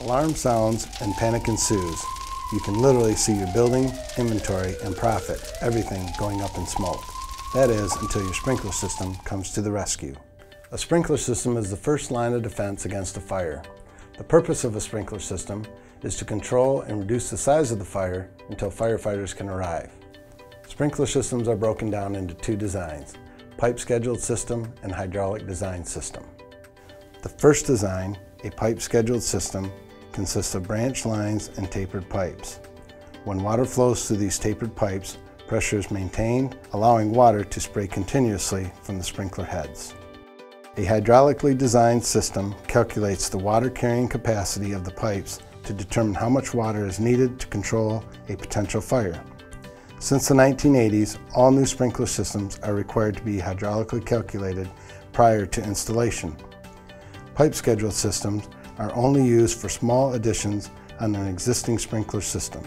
Alarm sounds and panic ensues. You can literally see your building, inventory, and profit, everything going up in smoke. That is, until your sprinkler system comes to the rescue. A sprinkler system is the first line of defense against a fire. The purpose of a sprinkler system is to control and reduce the size of the fire until firefighters can arrive. Sprinkler systems are broken down into two designs, pipe scheduled system and hydraulic design system. The first design, a pipe scheduled system, consists of branch lines and tapered pipes. When water flows through these tapered pipes, pressure is maintained, allowing water to spray continuously from the sprinkler heads. A hydraulically designed system calculates the water carrying capacity of the pipes to determine how much water is needed to control a potential fire. Since the 1980s, all new sprinkler systems are required to be hydraulically calculated prior to installation. Pipe scheduled systems are only used for small additions on an existing sprinkler system.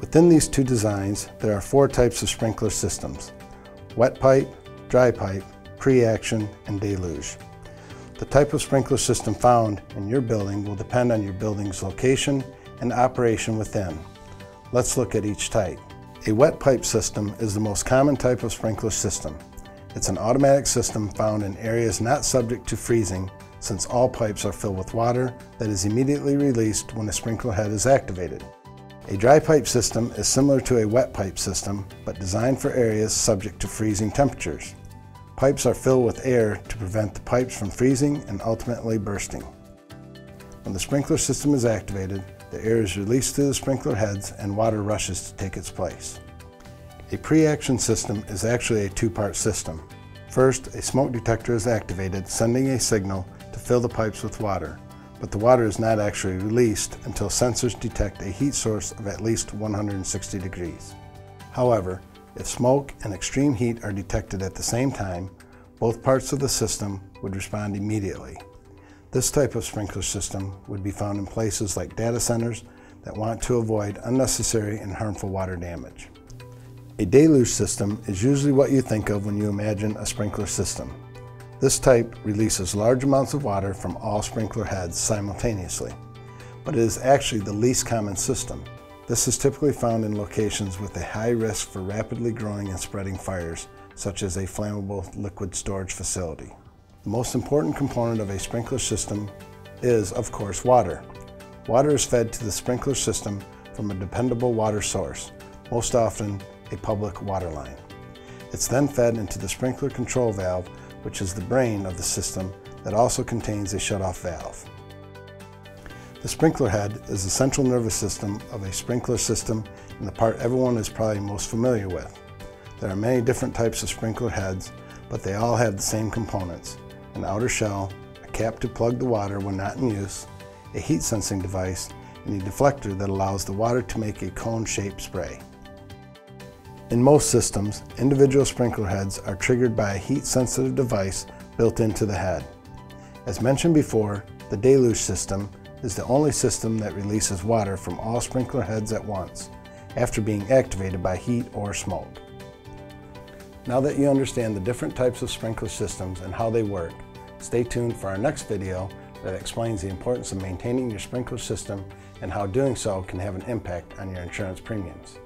Within these two designs, there are four types of sprinkler systems, wet pipe, dry pipe, pre-action, and deluge. The type of sprinkler system found in your building will depend on your building's location and operation within. Let's look at each type. A wet pipe system is the most common type of sprinkler system. It's an automatic system found in areas not subject to freezing since all pipes are filled with water that is immediately released when a sprinkler head is activated. A dry pipe system is similar to a wet pipe system, but designed for areas subject to freezing temperatures. Pipes are filled with air to prevent the pipes from freezing and ultimately bursting. When the sprinkler system is activated, the air is released through the sprinkler heads and water rushes to take its place. A pre-action system is actually a two-part system. First, a smoke detector is activated, sending a signal fill the pipes with water, but the water is not actually released until sensors detect a heat source of at least 160 degrees. However, if smoke and extreme heat are detected at the same time, both parts of the system would respond immediately. This type of sprinkler system would be found in places like data centers that want to avoid unnecessary and harmful water damage. A deluge system is usually what you think of when you imagine a sprinkler system. This type releases large amounts of water from all sprinkler heads simultaneously, but it is actually the least common system. This is typically found in locations with a high risk for rapidly growing and spreading fires, such as a flammable liquid storage facility. The most important component of a sprinkler system is, of course, water. Water is fed to the sprinkler system from a dependable water source, most often a public water line. It's then fed into the sprinkler control valve, which is the brain of the system that also contains a shutoff valve. The sprinkler head is the central nervous system of a sprinkler system and the part everyone is probably most familiar with. There are many different types of sprinkler heads, but they all have the same components an outer shell, a cap to plug the water when not in use, a heat sensing device, and a deflector that allows the water to make a cone-shaped spray. In most systems, individual sprinkler heads are triggered by a heat-sensitive device built into the head. As mentioned before, the deluge system is the only system that releases water from all sprinkler heads at once, after being activated by heat or smoke. Now that you understand the different types of sprinkler systems and how they work, Stay tuned for our next video that explains the importance of maintaining your sprinkler system and how doing so can have an impact on your insurance premiums.